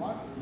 One,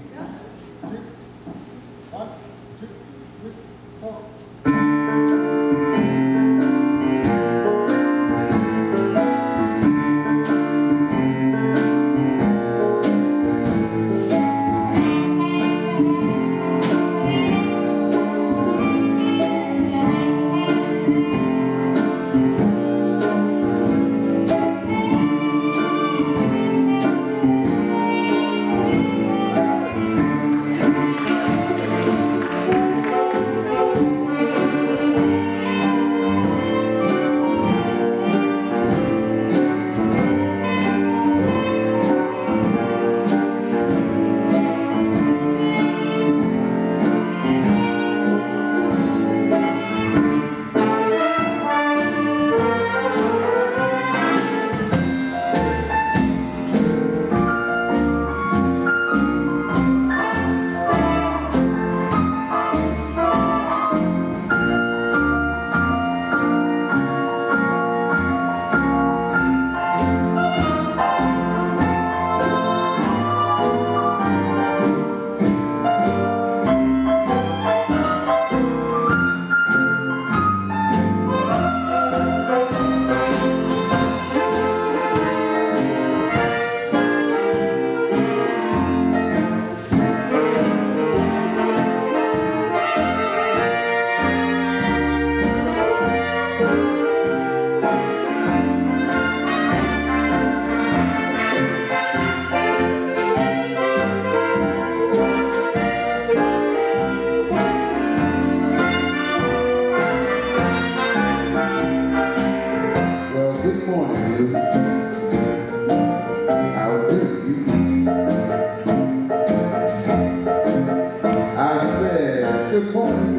good morning,